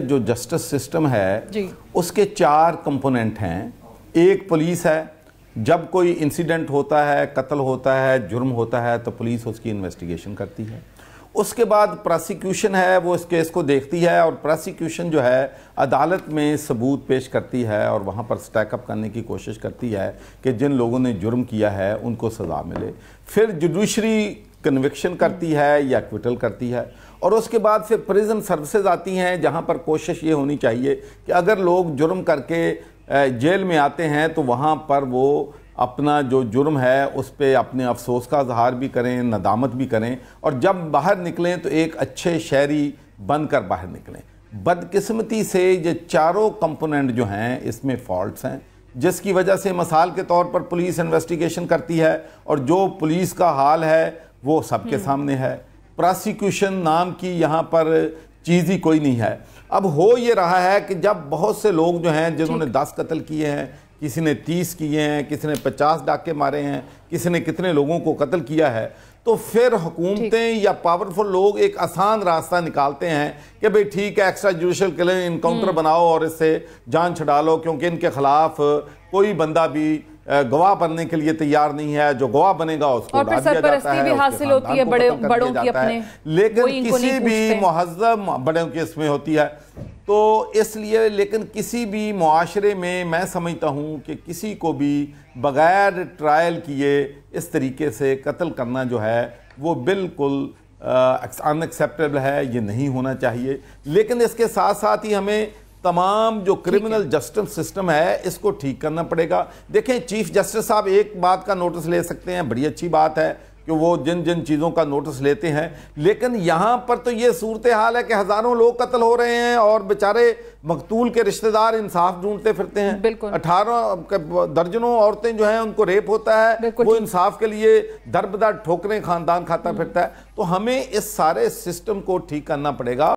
जो justice system है जी। उसके चार कंपोनेंट हैं। एक पुलिस है जब कोई इंसिडेंट होता है कत्ल होता है जुर्म होता है तो पुलिस उसकी इन्वेस्टिगेशन करती है। उसके बाद प्रोसिक्यूशन है वो इस केस को देखती है और प्रोसिक्यूशन जो है अदालत में सबूत पेश करती है और वहाँ पर स्टैकअप करने की कोशिश करती है कि जिन लोगों ने जुर्म किया है उनको सज़ा मिले। फिर जुडिशरी कन्विक्शन करती है या क्विटल करती है। और उसके बाद फिर प्रिजन सर्विसेज़ आती हैं, जहाँ पर कोशिश ये होनी चाहिए कि अगर लोग जुर्म करके जेल में आते हैं तो वहाँ पर वो अपना जो जुर्म है, उस पर अपने अफसोस का इजहार भी करें, नदामत भी करें। और जब बाहर निकलें तो एक अच्छे शहरी बनकर बाहर निकलें। बदकिस्मती से ये चारों कंपोनेंट जो हैं, इसमें फॉल्ट्स हैं, जिसकी वजह से मिसाल के तौर पर पुलिस इन्वेस्टिगेशन करती है। और जो पुलिस का हाल है वो सबके सामने है। प्रोसिक्यूशन नाम की यहाँ पर चीज़ ही कोई नहीं है। अब हो ये रहा है कि जब बहुत से लोग जो हैं जिन्होंने दस कत्ल किए हैं किसी ने तीस किए हैं किसी ने पचास डाके मारे हैं किसी ने कितने लोगों को कत्ल किया है तो फिर हुकूमतें या पावरफुल लोग एक आसान रास्ता निकालते हैं कि भाई ठीक है एक्स्ट्रा जुडिशल किलिंग इनकाउंटर बनाओ और इससे जान छुड़ा लो क्योंकि इनके खिलाफ कोई बंदा भी गवाह बनने के लिए तैयार नहीं है जो गवाह बनेगा उसको और सरपरस्ती भी हासिल होती है बड़े- बड़ों की अपने। लेकिन किसी भी। मुहजम बड़ों के इसमें होती है तो इसलिए लेकिन किसी भी मुआशरे में मैं समझता हूँ कि किसी को भी बगैर ट्रायल किए इस तरीके से कत्ल करना जो है वो बिल्कुल अनएक्सेप्टेबल है ये नहीं होना चाहिए लेकिन इसके साथ साथ ही हमें तमाम जो क्रिमिनल जस्टिस सिस्टम है इसको ठीक करना पड़ेगा। देखें चीफ जस्टिस साहब एक बात का नोटिस ले सकते हैं बड़ी अच्छी बात है कि वो जिन जिन चीज़ों का नोटिस लेते हैं। लेकिन यहाँ पर तो ये सूरत हाल है कि हज़ारों लोग कत्ल हो रहे हैं और बेचारे मकतूल के रिश्तेदार इंसाफ ढूंढते फिरते हैं। बिल्कुल। अठारह दर्जनों औरतें जो हैं उनको रेप होता है। वो इंसाफ के लिए दर बदर ठोकरें खानदान खाता फिरता है। तो हमें इस सारे सिस्टम को ठीक करना पड़ेगा।